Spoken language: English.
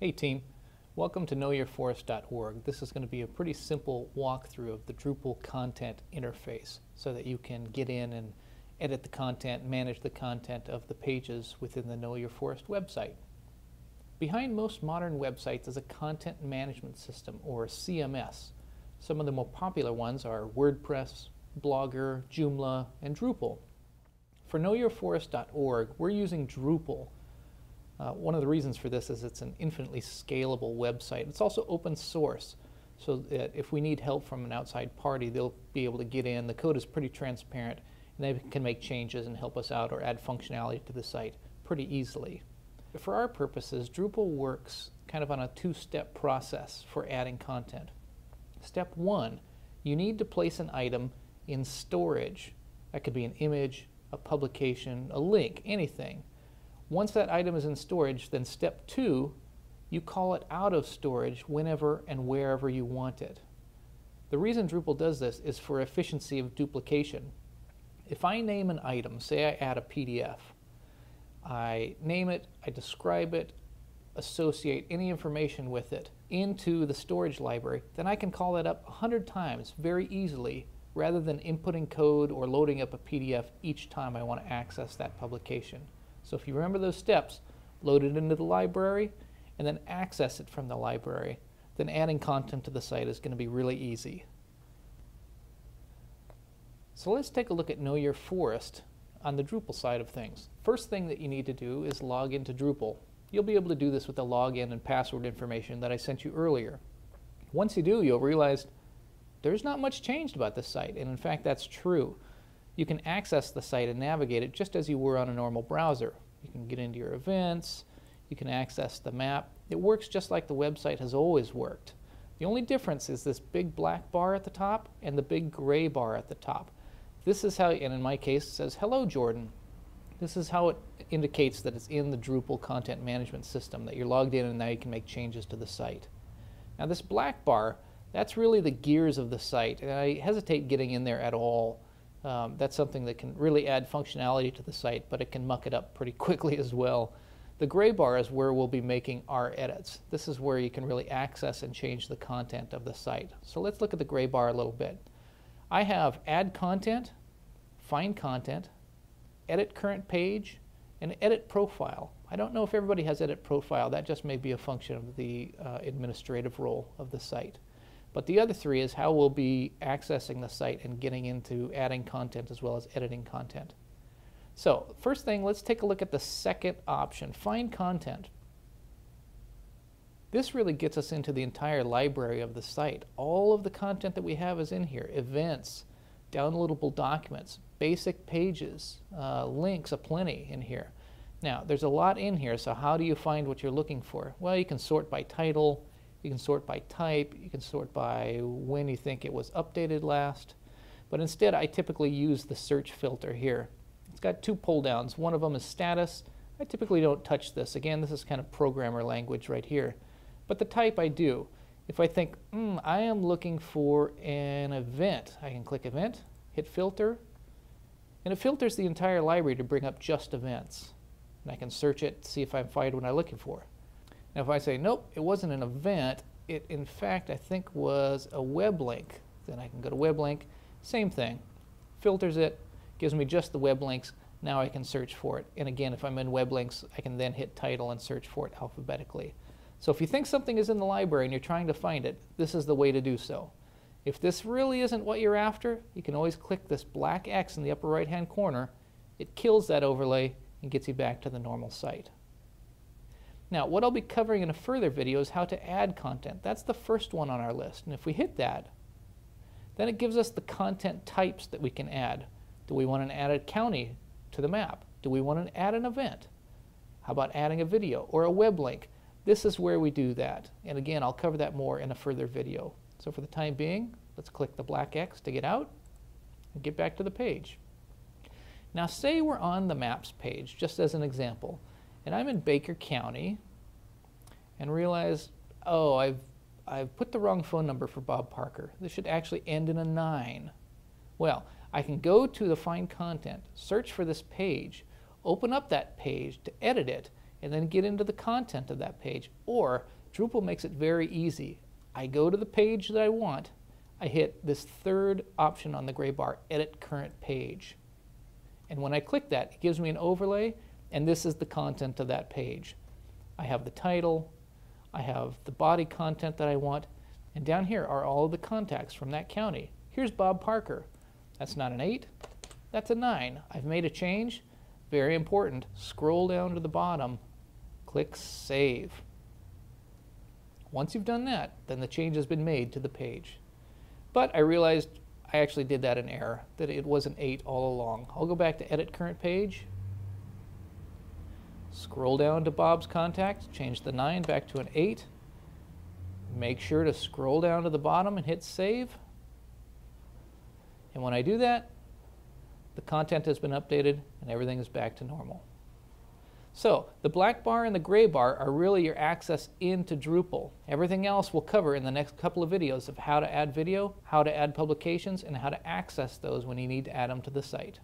Hey team, welcome to knowyourforest.org. This is going to be a pretty simple walkthrough of the Drupal content interface so that you can get in and edit the content, manage the content of the pages within the Know Your Forest website. Behind most modern websites is a content management system or CMS. Some of the more popular ones are WordPress, Blogger, Joomla, and Drupal. For knowyourforest.org, we're using Drupal. Uh, one of the reasons for this is it's an infinitely scalable website. It's also open source, so that if we need help from an outside party, they'll be able to get in. The code is pretty transparent, and they can make changes and help us out or add functionality to the site pretty easily. For our purposes, Drupal works kind of on a two-step process for adding content. Step one, you need to place an item in storage. That could be an image, a publication, a link, anything. Once that item is in storage, then step two, you call it out of storage whenever and wherever you want it. The reason Drupal does this is for efficiency of duplication. If I name an item, say I add a PDF, I name it, I describe it, associate any information with it into the storage library, then I can call that up 100 times very easily rather than inputting code or loading up a PDF each time I want to access that publication. So if you remember those steps, load it into the library and then access it from the library, then adding content to the site is going to be really easy. So let's take a look at Know Your Forest on the Drupal side of things. First thing that you need to do is log into Drupal. You'll be able to do this with the login and password information that I sent you earlier. Once you do, you'll realize there's not much changed about this site, and in fact that's true. You can access the site and navigate it just as you were on a normal browser. You can get into your events, you can access the map. It works just like the website has always worked. The only difference is this big black bar at the top and the big gray bar at the top. This is how, and in my case, it says, hello, Jordan. This is how it indicates that it's in the Drupal content management system, that you're logged in and now you can make changes to the site. Now this black bar, that's really the gears of the site, and I hesitate getting in there at all. Um, that's something that can really add functionality to the site, but it can muck it up pretty quickly as well. The gray bar is where we'll be making our edits. This is where you can really access and change the content of the site. So let's look at the gray bar a little bit. I have add content, find content, edit current page, and edit profile. I don't know if everybody has edit profile. That just may be a function of the uh, administrative role of the site. But the other three is how we'll be accessing the site and getting into adding content as well as editing content. So first thing, let's take a look at the second option, find content. This really gets us into the entire library of the site. All of the content that we have is in here. Events, downloadable documents, basic pages, uh, links aplenty in here. Now, there's a lot in here, so how do you find what you're looking for? Well, you can sort by title, you can sort by type, you can sort by when you think it was updated last. But instead, I typically use the search filter here. It's got two pull downs. One of them is status. I typically don't touch this. Again, this is kind of programmer language right here. But the type I do. If I think, hmm, I am looking for an event, I can click event, hit filter, and it filters the entire library to bring up just events. And I can search it, to see if I find what I'm looking for. Now if I say, nope, it wasn't an event, it in fact I think was a web link, then I can go to web link, same thing, filters it, gives me just the web links, now I can search for it. And again, if I'm in web links, I can then hit title and search for it alphabetically. So if you think something is in the library and you're trying to find it, this is the way to do so. If this really isn't what you're after, you can always click this black X in the upper right hand corner. It kills that overlay and gets you back to the normal site. Now, what I'll be covering in a further video is how to add content. That's the first one on our list. And if we hit that, then it gives us the content types that we can add. Do we want to add a county to the map? Do we want to add an event? How about adding a video or a web link? This is where we do that. And again, I'll cover that more in a further video. So for the time being, let's click the black X to get out and get back to the page. Now say we're on the maps page, just as an example, and I'm in Baker County and realize, oh, I've, I've put the wrong phone number for Bob Parker. This should actually end in a 9. Well, I can go to the Find Content, search for this page, open up that page to edit it, and then get into the content of that page. Or Drupal makes it very easy. I go to the page that I want, I hit this third option on the gray bar, Edit Current Page. And when I click that, it gives me an overlay, and this is the content of that page. I have the title, I have the body content that I want, and down here are all of the contacts from that county. Here's Bob Parker. That's not an 8, that's a 9. I've made a change. Very important. Scroll down to the bottom, click Save. Once you've done that, then the change has been made to the page. But I realized I actually did that in error, that it was an 8 all along. I'll go back to Edit Current Page, scroll down to Bob's contact, change the 9 back to an 8, make sure to scroll down to the bottom and hit Save. And when I do that, the content has been updated and everything is back to normal. So the black bar and the gray bar are really your access into Drupal. Everything else we'll cover in the next couple of videos of how to add video, how to add publications, and how to access those when you need to add them to the site.